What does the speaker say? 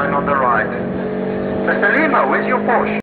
line on the right. Mr. Lima, where's your Porsche?